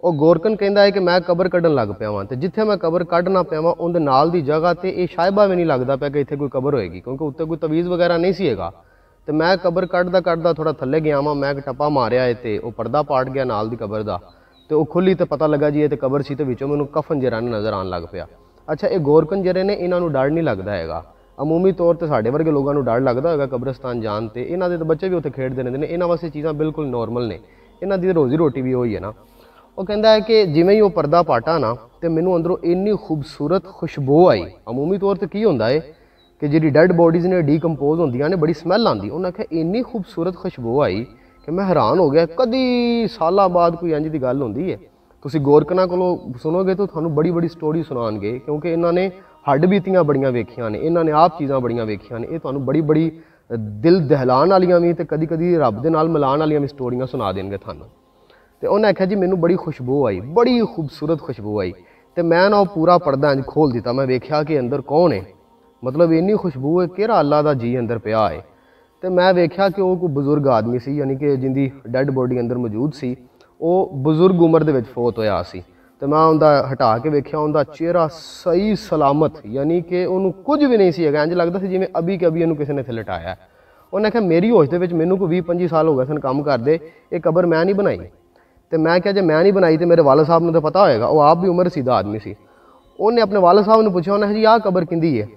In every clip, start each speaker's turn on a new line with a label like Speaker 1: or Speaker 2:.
Speaker 1: ਉਹ ਗੋਰਕਨ ਕਹਿੰਦਾ ਹੈ ਕਿ ਮੈਂ ਕਬਰ ਕੱਢਣ ਲੱਗ ਪਿਆ ਵਾਂ ਤੇ ਜਿੱਥੇ ਮੈਂ ਕਬਰ ਕੱਢਣਾ ਪਿਆ ਵਾਂ, ਉਹਦੇ ਨਾਲ ਦੀ ਜਗ੍ਹਾ ਤੇ ਇਹ ਸ਼ਾਇਬਾ ਵੀ ਨਹੀਂ ਲੱਗਦਾ ਪਿਆ ਕਿ ਇੱਥੇ ਕੋਈ ਕਬਰ ਹੋਏਗੀ, ਕਿਉਂਕਿ ਉੱਤੇ ਕੋਈ ਤਵੀਜ਼ ਵਗੈਰਾ ਨਹੀਂ ਸੀ ਹੈਗਾ। ਤੇ ਮੈਂ ਕਬਰ ਕੱਢਦਾ ਕੱਢਦਾ ਥੋੜਾ ਥੱਲੇ ਗਿਆ ਵਾਂ, ਮੈਂ ਇੱਕ ਟੱਪਾ ਮਾਰਿਆ ਏ ਤੇ ਉਹ ਪਰਦਾ ਪਾਟ ਗਿਆ ਨਾਲ ਦੀ ਕਬਰ ਦਾ। ਤੇ ਉਹ ਖੁੱਲੀ ਤੇ ਪਤਾ ਲੱਗਾ ਜੀ ਇਹ ਤੇ ਕਬਰ ਸੀ ਤੇ ਵਿੱਚੋਂ ਮੈਨੂੰ ਕਫਨ ਜਿਹੜਾ ਨਜ਼ਰ ਆਉਣ ਲੱਗ ਪਿਆ। ਅੱਛਾ, ਇਹ ਗੋਰਕਨ ਜਿਹੜੇ ਨੇ, ਇਹਨਾਂ ਨੂੰ ਡਰ ਨਹੀਂ ਲੱਗਦਾ ਹੈਗਾ। ਅਮੂਮੀ ਤੌਰ ਤੇ ਸਾਡੇ ਵਰਗੇ ਲੋਕਾਂ ਨੂੰ ਡਰ ਲੱਗਦਾ ਹੋਵੇਗਾ ਕਬਰਸਤਾਨ ਜਾਣ ਤੇ। ਇਹਨਾਂ ਦੇ ਤਾਂ ਬੱਚੇ ਵੀ ਉੱਥੇ ਖੇਡਦੇ ਰਹਿੰਦੇ ਨੇ, ਇਹਨਾਂ ਵਾਸਤੇ ਚੀਜ਼ਾਂ ਬਿਲਕੁਲ ਨਾਰਮਲ ਨੇ। ਇਹਨਾਂ ਦੀ ਰੋਜ਼ੀ ਰੋਟੀ ਵੀ ਉਹੀ ਹੈ ਨਾ। ਉਹ ਕਹਿੰਦਾ ਹੈ ਕਿ ਜਿਵੇਂ ਹੀ ਉਹ ਪਰਦਾ ਪਾਟਾ ਨਾ, ਤੇ ਮੈਨੂੰ ਅੰਦਰੋਂ ਇੰਨੀ ਖੂਬਸੂਰਤ ਖੁਸ਼ਬੂ ਆਈ। ਅਮੂਮੀ ਤੌਰ ਤੇ ਕੀ ਹੁੰਦਾ ਹੈ ਕਿ ਜਿਹੜੀ ਡੈੱਡ ਬੋਡੀਜ਼ ਨੇ ਡੀਕੰਪੋਜ਼ ਹੁੰਦੀਆਂ ਨੇ, ਬੜੀ ਸਮੈਲ ਆਉਂਦੀ। ਉਹਨਾਂ ਕਿਹਾ ਇੰਨੀ ਖੂਬਸੂਰਤ ਖੁਸ਼ਬੂ ਆਈ ਕਿ ਮੈਂ ਹੈਰਾਨ ਹੋ ਗਿਆ। ਕਦੀ ਸਾਲਾਂ ਬਾਅਦ ਕੋਈ ਇੰਜ ਦੀ ਗੱਲ ਹੁੰਦੀ ਹੈ ਤੁਸੀਂ ਗੋਰਕਨਾ ਕੋਲੋਂ ਸੁਣੋਗੇ ਤਾਂ ਤੁਹਾਨੂੰ ਬੜੀ ਬੜੀ ਸਟੋਰੀ ਸੁਣਾਉਣਗੇ, ਕਿਉਂਕਿ ਇਹਨਾਂ ਨੇ ਹੱਡ ਬੀਤੀਆਂ ਬੜੀਆਂ ਵੇਖੀਆਂ ਨੇ, ਇਹਨਾਂ ਨੇ ਆਪ ਚੀਜ਼ਾਂ ਬੜੀਆਂ ਵੇਖੀਆਂ ਨੇ। ਇਹ ਤੁਹਾਨੂੰ ਬੜੀ ਬੜੀ ਦਿਲ ਦਹਿਲਾਣ ਵਾਲੀਆਂ ਵੀ ਤੇ ਕਦੀ ਕਦੀ ਰੱਬ ਦੇ ਨਾਲ ਮਿਲਾਣ ਵਾਲੀਆਂ ਵੀ ਸਟੋਰੀਆਂ ਸੁਣਾ ਦੇਣਗੇ ਤੁਹਾਨੂੰ। ਤੇ ਉਹਨੇ ਆਖਿਆ ਜੀ ਮੈਨੂੰ ਬੜੀ ਖੁਸ਼ਬੂ ਆਈ, ਬੜੀ ਖੂਬਸੂਰਤ ਖੁਸ਼ਬੂ ਆਈ। ਤੇ ਮੈਂ ਨਾ ਉਹ ਪੂਰਾ ਪਰਦਾ ਇੰਜ ਖੋਲ ਦਿੱਤਾ, ਮੈਂ ਵੇਖਿਆ ਕਿ ਅੰਦਰ ਕੌਣ ਹੈ ਮਤਲਬ ਇੰਨੀ ਖੁਸ਼ਬੂ ਹੈ ਕਿਹੜਾ ਅੱਲਾ ਦਾ ਜੀ ਅੰਦਰ ਪਿਆ ਹੈ ਤੇ ਮੈਂ ਵੇਖਿਆ ਕਿ ਉਹ ਕੋਈ ਬਜ਼ੁਰਗ ਆਦਮੀ ਸੀ, ਯਾਨੀ ਕਿ ਜਿੰਦੀ ਡੈੱਡ ਬੋਡੀ ਅੰਦਰ ਮੌਜੂਦ ਸੀ, ਉਹ ਬਜ਼ੁਰਗ ਉਮਰ ਦੇ ਵਿੱਚ ਫੋਤ ਹੋਇਆ ਸੀ। ਤੇ ਮੈਂ ਉਹਦਾ ਹਟਾ ਕੇ ਵੇਖਿਆ, ਉਹਦਾ ਚਿਹਰਾ ਸਹੀ ਸਲਾਮਤ, ਯਾਨੀ ਕਿ ਉਹਨੂੰ ਕੁਝ ਵੀ ਨਹੀਂ ਸੀ ਹੈਗਾ। ਇੰਜ ਲੱਗਦਾ ਸੀ ਜਿਵੇਂ ਅਭੀ ਕਭੀ ਉਹਨੂੰ ਕਿਸੇ ਨੇ ਥੱਲੇ ਲਟਾਇਆ। ਉਹਨੇ ਕਿਹਾ ਮੇਰੀ ਹੋਸ਼ ਦੇ ਵਿੱਚ ਮੈਨੂੰ ਕੋਈ 20 25 ਸਾਲ ਹੋ ਗਏ ਸਨ ਕੰਮ ਕਰਦੇ, ਇਹ ਕਬਰ ਮੈਂ ਨਹੀਂ ਬਣਾਈ। ਤੇ ਮੈਂ ਕਿਹਾ ਜੇ ਮੈਂ ਨਹੀਂ ਬਣਾਈ ਤੇ ਮੇਰੇ ਵਾਲਦ ਸਾਹਿਬ ਨੂੰ ਤਾਂ ਪਤਾ ਹੋਏਗਾ, ਉਹ ਆਪ ਵੀ ਉਮਰ ਸਿੱਧਾ ਆਦਮੀ ਸੀ। ਉਹਨੇ ਆਪਣੇ ਵਾਲਦ ਸਾਹਿਬ ਨੂੰ ਪੁੱਛਿਆ, ਉਹਨੇ ਜੀ, ਆਹ ਕਬਰ ਕਿੰਦੀ ਹੈ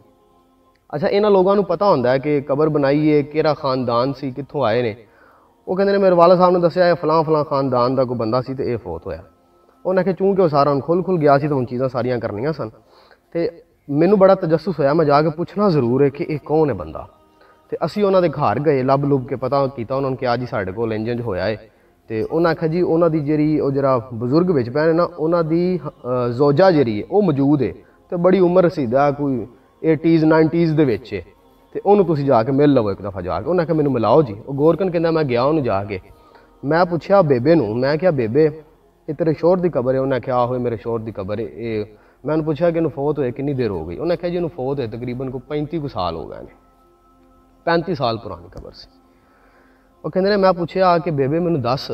Speaker 1: ਅੱਛਾ, ਇਹਨਾਂ ਲੋਕਾਂ ਨੂੰ ਪਤਾ ਹੁੰਦਾ ਹੈ ਕਿ ਕਬਰ ਬਣਾਈ ਹੈ ਕਿਹੜਾ ਖਾਨਦਾਨ ਸੀ, ਕਿੱਥੋਂ ਆਏ ਨੇ। ਉਹ ਕਹਿੰਦੇ ਨੇ, ਮੇਰੇ ਵਾਲਦ ਸਾਹਿਬ ਨੂੰ ਦੱਸਿਆ, ਇਹ ਫਲਾਂ ਫਲਾਂ ਖਾਨਦਾਨ ਦਾ ਕੋਈ ਬੰਦਾ ਸੀ ਤੇ ਇਹ ਫੋਤ ਹੋਇਆ। ਉਹਨੇ ਕਿਹਾ, ਚੂੰਕਿ ਉਹ ਸਾਰਾ ਹੁਣ ਖੁੱਲ ਖੁੱਲ ਗਿਆ ਸੀ ਤਾਂ ਹੁਣ ਚੀਜ਼ਾਂ ਸਾਰੀਆਂ ਕਰਨੀਆਂ ਸਨ। ਤੇ ਮੈਨੂੰ ਬੜਾ ਤਜੱਸੁਸ ਹੋਇਆ, ਮੈਂ ਜਾ ਕੇ ਪੁੱਛਣਾ ਜ਼ਰੂਰ ਹੈ ਕਿ ਇਹ ਕੌਣ ਹੈ ਬੰਦਾ? ਤੇ ਅਸੀਂ ਉਹਨਾਂ ਦੇ ਘਰ ਗਏ ਲੱਭ ਲੁੱਭ ਕੇ ਪਤਾ ਕੀਤਾ ਉਹਨਾਂ ਨੂੰ ਕਿ ਅੱਜ ਹੀ ਸਾਡੇ ਕੋਲ ਇੰਜ ਹੋਇਆ ਹੈ ਤੇ ਉਹਨਾਂ ਆਖਿਆ ਜੀ ਉਹਨਾਂ ਦੀ ਜਿਹੜੀ ਉਹ ਜਿਹੜਾ ਬਜ਼ੁਰਗ ਵਿੱਚ ਪਏ ਨਾ ਉਹਨਾਂ ਦੀ ਅ, ਜ਼ੋਜਾ ਜਿਹੜੀ ਹੈ ਉਹ ਮੌਜੂਦ ਹੈ। ਤੇ ਬੜੀ ਉਮਰ ਸੀ ਦਾ ਕੋਈ 80s 90s ਦੇ ਵਿੱਚ ਹੈ। ਤੇ ਉਹਨੂੰ ਤੁਸੀਂ ਜਾ ਕੇ ਮਿਲ ਲਵੋ ਇੱਕ ਦਫਾ ਜਾ ਕੇ। ਉਹਨਾਂ ਆਖਿਆ ਮੈਨੂੰ ਮਿਲਾਓ ਜੀ। ਉਹ ਗੋਰਕਨ ਕਹਿੰਦਾ ਮੈਂ ਗਿਆ ਉਹਨੂੰ ਜਾ ਕੇ। ਮੈਂ ਪੁੱਛਿਆ ਬੇਬੇ ਨੂੰ ਮੈਂ ਕਿਹਾ ਬੇਬੇ ਇਹ ਤੇਰੇ ਸ਼ੋਰ ਦੀ ਕਬਰ ਹੈ? ਉਹਨੇ ਆਖਿਆ ਆਹੋ ਮੇਰੇ ਸ਼ੋਰ ਦੀ ਕਬਰ ਹੈ। ਇਹ ਮੈਂ ਉਹਨੂੰ ਪੁੱਛਿਆ ਕਿ ਇਹਨੂੰ ਫੌਤ ਹੋਏ ਕਿੰਨੀ ਦੇਰ ਹੋ ਗਈ? ਉਹਨੇ ਆਖਿਆ ਜੀ ਇਹਨੂੰ ਫੌਤ ਹੋਏ ਤਕਰੀਬਨ ਕੋਈ 35 ਕੁ ਸਾਲ ਹੋ ਗਏ ਨੇ। 35 ਸਾਲ ਪੁਰਾਣੀ ਕਬਰ ਸੀ। ਉਹ ਕਹਿੰਦੇ ਨੇ, ਮੈਂ ਪੁੱਛਿਆ ਕਿ, ਬੇਬੇ ਮੈਨੂੰ ਦੱਸ,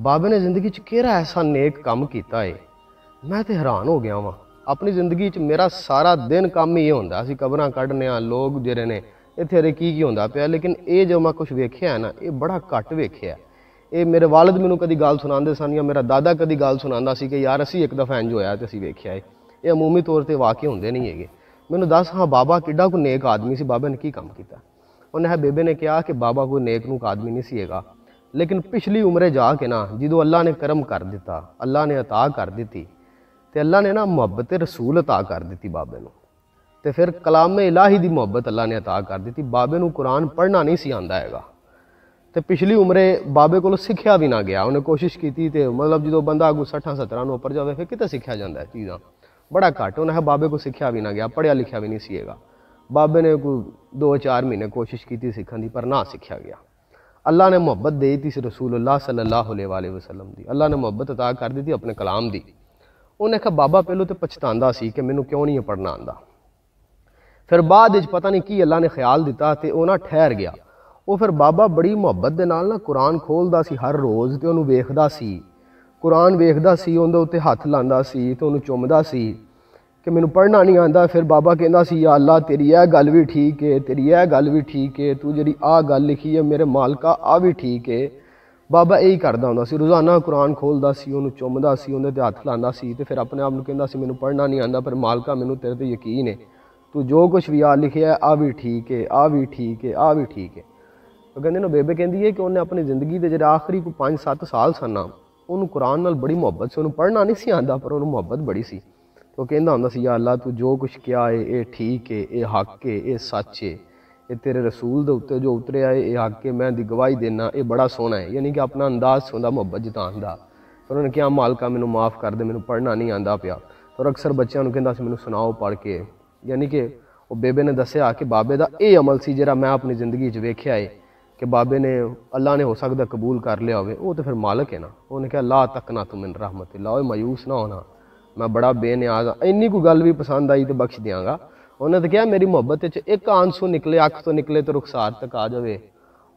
Speaker 1: ਬਾਬੇ ਨੇ ਜ਼ਿੰਦਗੀ 'ਚ ਕਿਹੜਾ ਐਸਾ ਨੇਕ ਕੰਮ ਕੀਤਾ ਏ? ਮੈਂ ਤੇ ਹੈਰਾਨ ਹੋ ਗਿਆ ਵਾਂ। ਆਪਣੀ ਜ਼ਿੰਦਗੀ 'ਚ ਮੇਰਾ ਸਾਰਾ ਦਿਨ ਕੰਮ ਹੀ ਇਹ ਹੁੰਦਾ ਅਸੀਂ ਕਬਰਾਂ ਕੱਢਨੇ ਆ, ਲੋਕ ਜਿਹੜੇ ਨੇ, ਇੱਥੇ ਰੇ ਕੀ ਕੀ ਹੁੰਦਾ ਪਿਆ, ਲੇਕਿਨ ਇਹ ਜੋ ਮੈਂ ਕੁਝ ਵੇਖਿਆ ਨਾ, ਇਹ ਬੜਾ ਘੱਟ ਵੇਖਿਆ। ਇਹ ਮੇਰੇ ਵਾਲਿਦ ਮੈਨੂੰ ਕਦੀ ਗੱਲ ਸੁਣਾਉਂਦੇ ਸਨ ਜਾਂ ਮੇਰਾ ਦਾਦਾ ਕਦੀ ਗੱਲ ਸੁਣਾਉਂਦਾ ਸੀ ਕਿ ਯਾਰ, ਅਸੀਂ ਇੱਕ ਦਫਾ ਇੰਜ ਹੋਇਆ ਤੇ ਅਸੀਂ ਵੇਖਿਆ ਏ। ਇਹ ਅਮੂਮੀ ਤੌਰ ਤੇ ਵਾਕਿਆ ਹੁੰਦੇ ਨਹੀਂ ਹੈਗੇ। ਮੈਨੂੰ ਦੱਸ, ਹਾਂ, ਬਾਬਾ ਕਿੱਡਾ ਕੋ ਨੇਕ ਆਦਮੀ ਸੀ, ਬਾਬੇ ਨੇ ਕੀ ਕੰਮ ਕੀਤਾ? ਉਹਨੇ ਹੈ ਬੇਬੇ ਨੇ ਕਿਹਾ ਕਿ ਬਾਬਾ ਕੋਈ ਨੇਕ ਨੂੰ ਆਦਮੀ ਨਹੀਂ ਸੀ ਹੈਗਾ ਲੇਕਿਨ ਪਿਛਲੀ ਉਮਰੇ ਜਾ ਕੇ ਨਾ ਜਦੋਂ ਅੱਲਾ ਨੇ ਕਰਮ ਕਰ ਦਿੱਤਾ ਅੱਲਾ ਨੇ عطا ਕਰ ਦਿੱਤੀ ਤੇ ਅੱਲਾ ਨੇ ਨਾ ਮੁਹੱਬਤ ਰਸੂਲ عطا ਕਰ ਦਿੱਤੀ ਬਾਬੇ ਨੂੰ ਤੇ ਫਿਰ ਕਲਾਮ ਇਲਾਹੀ ਦੀ ਮੁਹੱਬਤ ਅੱਲਾ ਨੇ عطا ਕਰ ਦਿੱਤੀ ਬਾਬੇ ਨੂੰ ਕੁਰਾਨ ਪੜ੍ਹਨਾ ਨਹੀਂ ਸੀ ਆਂਦਾ ਹੈਗਾ ਤੇ ਪਿਛਲੀ ਉਮਰੇ ਬਾਬੇ ਕੋਲੋਂ ਸਿੱਖਿਆ ਵੀ ਨਾ ਗਿਆ ਉਹਨੇ ਕੋਸ਼ਿਸ਼ ਕੀਤੀ ਤੇ ਮਤਲਬ ਜਦੋਂ ਬੰਦਾ ਆਗੂ 60 70 ਨੂੰ ਉੱਪਰ ਜਾਵੇ ਫਿਰ ਕਿਤੇ ਸਿੱਖਿਆ ਜਾਂਦਾ ਹੈ ਚੀਜ਼ਾਂ ਬੜਾ ਘੱਟ ਉਹਨੇ ਹੈ ਬਾਬੇ ਕੋਲ ਸਿੱਖਿਆ ਵੀ ਨਾ ਗਿਆ ਪੜਿਆ ਲਿਖਿਆ ਵੀ ਨਹੀਂ ਸੀ ਹੈਗਾ ਬਾਬੇ ਨੇ ਕੋਈ 2-4 ਮਹੀਨੇ ਕੋਸ਼ਿਸ਼ ਕੀਤੀ ਸਿੱਖਣ ਦੀ, ਪਰ ਨਾ ਸਿੱਖਿਆ ਗਿਆ। ਅੱਲਾ ਨੇ ਮੁਹੱਬਤ ਦੇ ਦਿੱਤੀ ਸੀ ਰਸੂਲullah ਸੱਲੱਲਾਹੁ ਅਲੈहि ਵਸੱਲਮ ਦੀ। ਅੱਲਾ ਨੇ ਮੁਹੱਬਤ عطا ਕਰ ਦਿੱਤੀ ਆਪਣੇ ਕਲਾਮ ਦੀ। ਉਹਨੇ ਕਿਹਾ, ਬਾਬਾ ਪਹਿਲੋਂ ਤੇ ਪਛਤਾਉਂਦਾ ਸੀ ਕਿ ਮੈਨੂੰ ਕਿਉਂ ਨਹੀਂ ਪੜਨਾ ਆਂਦਾ ਫਿਰ ਬਾਅਦ ਵਿੱਚ ਪਤਾ ਨਹੀਂ ਕੀ ਅੱਲਾ ਨੇ ਖਿਆਲ ਦਿੱਤਾ ਤੇ ਉਹ ਨਾ ਠਹਿਰ ਗਿਆ। ਉਹ ਫਿਰ ਬਾਬਾ ਬੜੀ ਮੁਹੱਬਤ ਦੇ ਨਾਲ ਨਾ ਕੁਰਾਨ ਖੋਲਦਾ ਸੀ ਹਰ ਰੋਜ਼ ਤੇ ਉਹਨੂੰ ਵੇਖਦਾ ਸੀ। ਕੁਰਾਨ ਵੇਖਦਾ ਸੀ, ਉਹਦੇ ਉੱਤੇ ਹੱਥ ਲਾਉਂਦਾ ਸੀ ਤੇ ਉਹਨੂੰ ਚੁੰਮਦਾ ਸੀ। ਕਿ ਮੈਨੂੰ ਪੜ੍ਹਨਾ ਨਹੀਂ ਆਂਦਾ ਫਿਰ ਬਾਬਾ ਕਹਿੰਦਾ ਸੀ, ਯਾ ਅੱਲਾ ਤੇਰੀ ਇਹ ਗੱਲ ਵੀ ਠੀਕ ਹੈ ਤੇਰੀ ਇਹ ਗੱਲ ਵੀ ਠੀਕ ਹੈ ਤੂੰ ਜਿਹੜੀ ਆ ਗੱਲ ਲਿਖੀ ਹੈ ਮੇਰੇ ਮਾਲਕਾ ਆ ਵੀ ਠੀਕ ਹੈ ਬਾਬਾ ਇਹੀ ਕਰਦਾ ਹੁੰਦਾ ਸੀ, ਰੋਜ਼ਾਨਾ ਕੁਰਾਨ ਖੋਲਦਾ ਸੀ, ਉਹਨੂੰ ਚੁੰਮਦਾ ਸੀ, ਉਹਦੇ ਤੇ ਹੱਥ ਲਾਉਂਦਾ ਸੀ ਤੇ ਫਿਰ ਆਪਣੇ ਆਪ ਨੂੰ ਕਹਿੰਦਾ ਸੀ, ਮੈਨੂੰ ਪੜ੍ਹਨਾ ਨਹੀਂ ਆਂਦਾ ਪਰ ਮਾਲਕਾ ਮੈਨੂੰ ਤੇਰੇ ਤੇ ਯਕੀਨ ਹੈ ਤੂੰ ਜੋ ਕੁਝ ਵੀ ਆ ਲਿਖਿਆ ਆ ਵੀ ਠੀਕ ਹੈ ਆ ਵੀ ਠੀਕ ਹੈ ਆ ਵੀ ਠੀਕ ਹੈ ਉਹ ਕਹਿੰਦੇ ਨੇ, ਬੇਬੇ ਕਹਿੰਦੀ ਹੈ ਕਿ ਉਹਨੇ ਆਪਣੀ ਜ਼ਿੰਦਗੀ ਦੇ ਜਿਹੜੇ ਆਖਰੀ ਕੋ 5-7 ਸਾਲ ਸਨ ਨਾ, ਉਹਨੂੰ ਕੁਰਾਨ ਨਾਲ ਬੜੀ ਮੁਹੱਬਤ ਸੀ, ਉਹਨੂੰ ਪੜ੍ਹਨਾ ਨਹੀਂ ਸੀ ਆਂਦਾ ਪਰ ਉਹਨੂੰ ਮੁਹੱਬਤ ਬੜੀ ਸੀ। ਉਹ ਕਹਿੰਦਾ ਹੁੰਦਾ ਸੀ, ਯਾ ਅੱਲਾ, ਤੂੰ ਜੋ ਕੁਝ ਕਿਹਾ ਏ, ਇਹ ਠੀਕ ਏ, ਇਹ ਹੱਕ ਏ, ਇਹ ਸੱਚ ਏ। ਇਹ ਤੇਰੇ ਰਸੂਲ ਦੇ ਉੱਤੇ ਜੋ ਉਤਰਿਆ ਏ, ਇਹ ਹੱਕ ਏ, ਮੈਂ ਦੀ ਗਵਾਹੀ ਦੇਣਾ ਇਹ ਬੜਾ ਸੋਹਣਾ ਹੈ ਯਾਨੀ ਕਿ ਆਪਣਾ ਅੰਦਾਜ਼ ਹੁੰਦਾ ਮੁਹੱਬਤ ਜਤਾਉਣ ਦਾ ਪਰ ਉਹਨੇ ਕਿਹਾ, ਮਾਲਕਾ, ਮੈਨੂੰ ਮਾਫ ਕਰ ਦੇ, ਮੈਨੂੰ ਪੜ੍ਹਨਾ ਨਹੀਂ ਆਂਦਾ ਪਿਆ। ਔਰ ਅਕਸਰ ਬੱਚਿਆਂ ਨੂੰ ਕਹਿੰਦਾ ਸੀ, ਮੈਨੂੰ ਸੁਣਾਓ ਪੜ੍ਹ ਕੇ। ਯਾਨੀ ਕਿ ਉਹ ਬੇਬੇ ਨੇ ਦੱਸਿਆ ਕਿ ਬਾਬੇ ਦਾ ਇਹ ਅਮਲ ਸੀ ਜਿਹੜਾ ਮੈਂ ਆਪਣੀ ਜ਼ਿੰਦਗੀ 'ਚ ਵੇਖਿਆ ਏ, ਕਿ ਬਾਬੇ ਨੇ ਅੱਲਾ ਨੇ ਹੋ ਸਕਦਾ ਕਬੂਲ ਕਰ ਲਿਆ ਹੋਵੇ। ਉਹ ਤੇ ਫਿਰ ਮਾਲਕ ਹੈ ਨਾ। ਉਹਨੇ ਕਿਹਾ, ਲਾ ਤੱਕ ਨਾ ਤੂੰ ਮਿਨ ਰਹਿਮਤਿल्ला ਓਏ ਮਾਯੂਸ ਨਾ ਹੋਣਾ। ਮੈਂ ਬੜਾ ਬੇਨਿਆਜ਼ ਆ ਇੰਨੀ ਕੋ ਗੱਲ ਵੀ ਪਸੰਦ ਆਈ ਤੇ ਬਖਸ਼ ਦਿਆਂਗਾ। ਉਹਨਾਂ ਤਾਂ ਕਿਹਾ, ਮੇਰੀ ਮੁਹੱਬਤ ਵਿੱਚ ਇੱਕ ਆਂਸੂ ਨਿਕਲੇ, ਅੱਖ ਤੋਂ ਨਿਕਲੇ ਤੇ ਰੁਖਸਾਰ ਤੱਕ ਆ ਜਾਵੇ।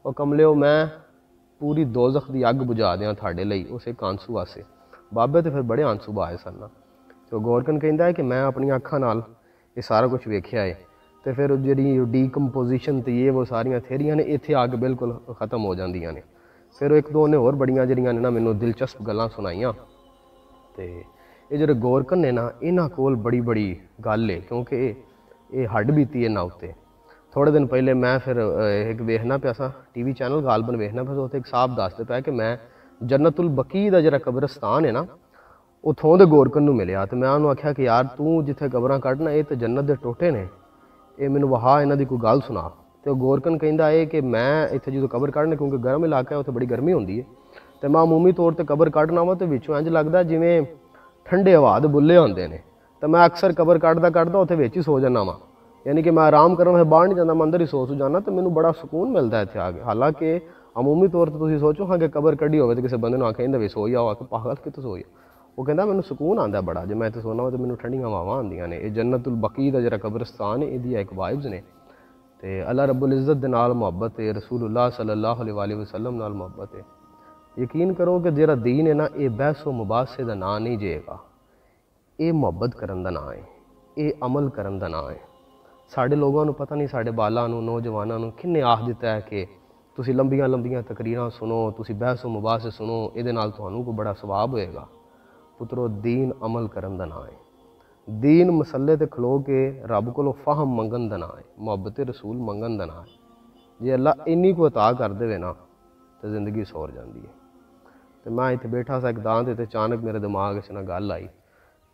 Speaker 1: ਉਹ ਕਮਲਿਓ, ਮੈਂ ਪੂਰੀ ਦੋਜ਼ਖ ਦੀ ਅੱਗ ਬੁਝਾ ਦਿਆਂ ਤੁਹਾਡੇ ਲਈ ਉਸ ਇੱਕ ਆਂਸੂ ਵਾਸਤੇ। ਬਾਬੇ ਤੇ ਫਿਰ ਬੜੇ ਆਂਸੂ ਆਏ ਸਨ ਨਾ। ਤੇ ਉਹ ਗੋਰਕਨ ਕਹਿੰਦਾ ਹੈ ਕਿ ਮੈਂ ਆਪਣੀਆਂ ਅੱਖਾਂ ਨਾਲ ਇਹ ਸਾਰਾ ਕੁਝ ਵੇਖਿਆ ਹੈ ਤੇ ਫਿਰ ਉਹ ਜਿਹੜੀ ਡੀਕੰਪੋਜੀਸ਼ਨ ਤੇ ਇਹ ਉਹ ਸਾਰੀਆਂ ਥਿਅਰੀਆਂ ਨੇ, ਇੱਥੇ ਆ ਕੇ ਬਿਲਕੁਲ ਖਤਮ ਹੋ ਜਾਂਦੀਆਂ ਨੇ। ਫਿਰ ਉਹ ਇੱਕ ਦੋ ਨੇ ਹੋਰ ਬੜੀਆਂ ਜਿਹੜੀਆਂ ਨੇ ਨਾ, ਮੈਨੂੰ ਦਿਲਚਸਪ ਗੱਲਾਂ ਸੁਣਾਈਆਂ। ਤੇ ਇਹ ਜਿਹੜੇ ਗੋਰਕਨ ਨੇ ਨਾ ਇਹਨਾਂ ਕੋਲ ਬੜੀ ਬੜੀ ਗੱਲ ਏ ਕਿਉਂਕਿ ਇਹ ਹੱਡ ਬੀਤੀ ਇਹਨਾਂ ਉੱਤੇ। ਥੋੜੇ ਦਿਨ ਪਹਿਲੇ ਮੈਂ ਫਿਰ ਅਹ, ਇੱਕ ਵੇਖਣਾ ਪਿਆ ਸਾਂ ਟੀਵੀ ਚੈਨਲ ਗਾਲਬਨ ਵੇਖਣਾ ਪਿਆ ਸੀ ਉੱਥੇ ਇੱਕ ਸਾਹਿਬ ਦੱਸਦੇ ਪਿਆ ਕਿ ਮੈਂ ਜੰਨਤੁਲ ਬਕੀ ਦਾ ਜਿਹੜਾ ਕਬਰਸਤਾਨ ਹੈ ਨਾ ਉਥੋਂ ਦੇ ਗੋਰਕਨ ਨੂੰ ਮਿਲਿਆ ਤੇ ਮੈਂ ਉਹਨੂੰ ਆਖਿਆ ਕਿ ਯਾਰ ਤੂੰ ਜਿੱਥੇ ਕਬਰਾਂ ਕੱਢਣਾ ਇਹ ਤੇ ਜੰਨਤ ਦੇ ਟੋਟੇ ਨੇ। ਇਹ ਮੈਨੂੰ ਵਹਾ ਇਹਨਾਂ ਦੀ ਕੋਈ ਗੱਲ ਸੁਣਾ। ਤੇ ਉਹ ਗੋਰਕਨ ਕਹਿੰਦਾ ਏ ਕਿ ਮੈਂ ਇੱਥੇ ਜਦੋਂ ਕਬਰ ਕੱਢਣਾ ਕਿਉਂਕਿ ਗਰਮ ਇਲਾਕਾ ਹੈ ਉੱਥੇ ਬੜੀ ਗਰਮੀ ਹੁੰਦੀ ਹੈ ਤੇ ਮੈਂ ਮਾਮੂਮੀ ਤੌਰ ਤੇ ਕਬਰ ਕੱਢਣਾ ਵਾ ਤੇ ਵਿੱਚੋਂ ਇੰਜ ਲੱਗਦਾ ਜਿਵੇਂ ਠੰਡੇ ਹਵਾ ਦੇ ਬੁੱਲੇ ਹੁੰਦੇ ਨੇ। ਤਾਂ ਮੈਂ ਅਕਸਰ ਕਬਰ ਕੱਢਦਾ ਕੱਢਦਾ ਉੱਥੇ ਵਿੱਚ ਹੀ ਸੋ ਜਾਂਦਾ ਵਾਂ। ਯਾਨੀ ਕਿ ਮੈਂ ਆਰਾਮ ਕਰਨ ਵਾਸਤੇ ਬਾਹਰ ਨਹੀਂ ਜਾਂਦਾ, ਮੈਂ ਅੰਦਰ ਹੀ ਸੋ ਸੋ ਜਾਂਦਾ ਤੇ ਮੈਨੂੰ ਬੜਾ ਸਕੂਨ ਮਿਲਦਾ ਇੱਥੇ ਆ ਕੇ। ਹਾਲਾਂਕਿ ਅਮੂਮੀ ਤੌਰ ਤੇ ਤੁਸੀਂ ਸੋਚੋ, ਹਾਂ ਕਿ ਕਬਰ ਕੱਢੀ ਹੋਵੇ ਤੇ ਕਿਸੇ ਬੰਦੇ ਨੂੰ ਆਖੇ, ਇਹਦੇ ਵਿੱਚ ਸੋ ਜਾਓ ਆ ਕੇ ਪਾਗਲ, ਕਿੱਥੋਂ ਸੋ ਜਾ ਉਹ ਕਹਿੰਦਾ, ਮੈਨੂੰ ਸਕੂਨ ਆਂਦਾ ਬੜਾ, ਜੇ ਮੈਂ ਇੱਥੇ ਸੋਨਾ ਵਾ ਤੇ ਮੈਨੂੰ ਠੰਡੀਆਂ ਹਵਾਵਾਂ ਆਉਂਦੀਆਂ ਨੇ। ਇਹ ਜੰਨਤੁਲ ਬਕੀ ਦਾ ਜਿਹੜਾ ਕਬਰਸਤਾਨ ਹੈ ਇਹਦੀ ਇੱਕ ਵਾਈਬਸ ਨੇ। ਤੇ ਅੱਲਾ ਰੱਬੁਲ ਇੱਜ਼ਤ ਦੇ ਨਾਲ ਮੁਹੱਬਤ ਹੈ ਰਸੂਲullah ਸੱਲੱਲਾਹੁ ਅਲੈਹਿ ਵਸੱਲਮ ਨਾਲ ਮੁਹੱਬਤ ਹੈ। ਯਕੀਨ ਕਰੋ ਕਿ ਜਿਹੜਾ ਦੀਨ ਹੈ ਨਾ, ਇਹ ਬਹਿਸੋ ਮੁਬਾਸੇ ਦਾ ਨਾਂ ਨਹੀਂ ਜੇਗਾ। ਇਹ ਮੁਹੱਬਤ ਕਰਨ ਦਾ ਨਾਂ ਹੈ, ਇਹ ਅਮਲ ਕਰਨ ਦਾ ਨਾਂ ਹੈ। ਸਾਡੇ ਲੋਕਾਂ ਨੂੰ ਪਤਾ ਨਹੀਂ, ਸਾਡੇ ਬਾਲਾਂ ਨੂੰ, ਨੌਜਵਾਨਾਂ ਨੂੰ ਕਿੰਨੇ ਆਖ ਦਿੱਤਾ ਹੈ ਕਿ ਤੁਸੀਂ ਲੰਬੀਆਂ ਲੰਬੀਆਂ ਤਕਰੀਰਾਂ ਸੁਣੋ, ਤੁਸੀਂ ਬਹਿਸੋ ਮੁਬਾਸੇ ਸੁਣੋ, ਇਹਦੇ ਨਾਲ ਤੁਹਾਨੂੰ ਕੋਈ ਬੜਾ ਸਵਾਬ ਹੋਏਗਾ। ਪੁੱਤਰੋ, ਦੀਨ ਅਮਲ ਕਰਨ ਦਾ ਨਾਂ ਹੈ। ਦੀਨ ਮਸੱਲੇ ਤੇ ਖਲੋ ਕੇ ਰੱਬ ਕੋਲੋਂ ਫਹਮ ਮੰਗਣ ਦਾ ਨਾਂ ਹੈ, ਮੁਹੱਬਤ ਰਸੂਲ ਮੰਗਣ ਦਾ ਨਾਂ ਹੈ। ਜੇ ਅੱਲਾ ਇੰਨੀ ਕੋ ਅਤਾ ਕਰ ਦੇਵੇ ਨਾ, ਤੇ ਜ਼ਿੰਦਗੀ ਸੌਰ ਜਾਂਦੀ ਹੈ। ਤੇ ਮੈਂ ਇੱਥੇ ਬੈਠਾ ਸਾਂ ਇੱਕ ਦਾਂ ਤੇ ਅਚਾਨਕ ਮੇਰੇ ਦਿਮਾਗ 'ਚ ਨਾ ਗੱਲ ਆਈ।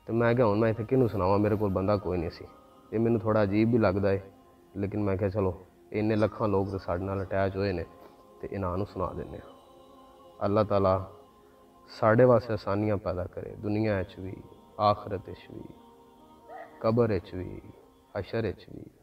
Speaker 1: ਤੇ ਮੈਂ ਕਿਹਾ, ਹੁਣ ਮੈਂ ਇੱਥੇ ਕਿਹਨੂੰ ਸੁਣਾਵਾਂ? ਮੇਰੇ ਕੋਲ ਬੰਦਾ ਕੋਈ ਨਹੀਂ ਸੀ। ਇਹ ਮੈਨੂੰ ਥੋੜਾ ਅਜੀਬ ਵੀ ਲੱਗਦਾ ਏ, ਲੇਕਿਨ ਮੈਂ ਕਿਹਾ, ਚਲੋ, ਇੰਨੇ ਲੱਖਾਂ ਲੋਕ ਤੇ ਸਾਡੇ ਨਾਲ ਅਟੈਚ ਹੋਏ ਨੇ, ਤੇ ਇਹਨਾਂ ਨੂੰ ਸੁਣਾ ਦਿੰਦੇ ਆ ਅੱਲਾਹ ਤਾਲਾ ਸਾਡੇ ਵਾਸਤੇ ਆਸਾਨੀਆਂ ਪੈਦਾ ਕਰੇ, ਦੁਨੀਆ 'ਚ ਵੀ, ਆਖਰਤ 'ਚ ਵੀ, ਕਬਰ 'ਚ ਵੀ, ਹਸ਼ਰ 'ਚ ਵੀ।